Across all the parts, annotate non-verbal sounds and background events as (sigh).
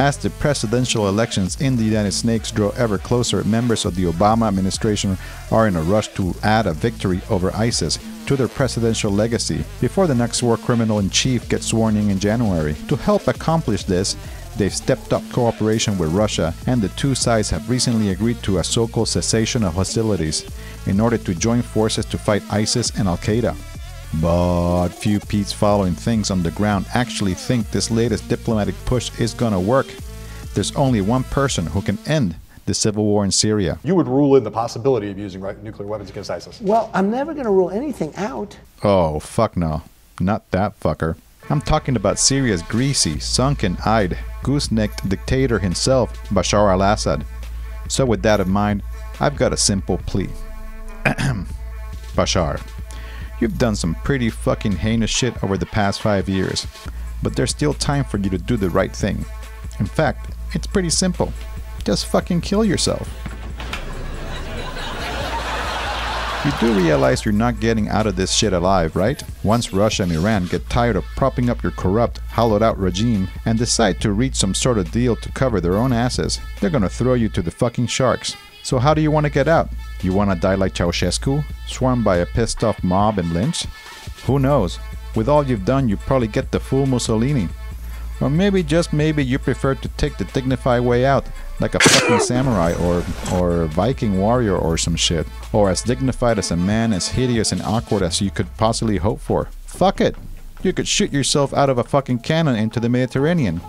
As the presidential elections in the United States draw ever closer, members of the Obama administration are in a rush to add a victory over ISIS to their presidential legacy before the next war criminal in chief gets sworn in in January. To help accomplish this, they've stepped up cooperation with Russia, and the two sides have recently agreed to a so called cessation of hostilities in order to join forces to fight ISIS and Al Qaeda. But few peeps following things on the ground actually think this latest diplomatic push is gonna work. There's only one person who can end the civil war in Syria. You would rule in the possibility of using right, nuclear weapons against ISIS. Well, I'm never going to rule anything out. Oh, fuck no. Not that fucker. I'm talking about Syria's greasy, sunken eyed, goose necked dictator himself, Bashar al Assad. So, with that in mind, I've got a simple plea. (clears throat) Bashar, you've done some pretty fucking heinous shit over the past five years, but there's still time for you to do the right thing. In fact, it's pretty simple. Just fucking kill yourself. You do realize you're not getting out of this shit alive, right? Once Russia and Iran get tired of propping up your corrupt, hollowed out regime and decide to reach some sort of deal to cover their own asses, they're gonna throw you to the fucking sharks. So, how do you want to get out? You want to die like Ceausescu, swarmed by a pissed off mob and lynched? Who knows? With all you've done, you probably get the full Mussolini. Or maybe, just maybe, you prefer to take the dignified way out, like a fucking samurai or or Viking warrior or some shit. Or as dignified as a man, as hideous and awkward as you could possibly hope for. Fuck it! You could shoot yourself out of a fucking cannon into the Mediterranean.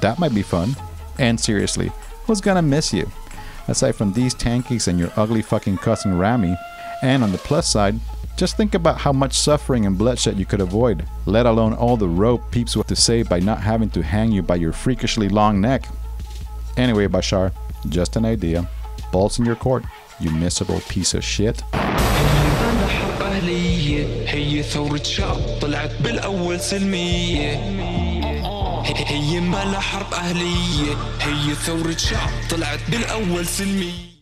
That might be fun. And seriously, who's gonna miss you? Aside from these tankies and your ugly fucking cousin Rami. And on the plus side, just think about how much suffering and bloodshed you could avoid, let alone all the rope peeps would to save by not having to hang you by your freakishly long neck. Anyway, Bashar, just an idea. Balls in your court, you miserable piece of shit. أنا حرب أهلية هي ثورة شعب طلعت بالأول سلمية هي ما حرب أهلية هي ثورة شعب طلعت بالأول سلمية.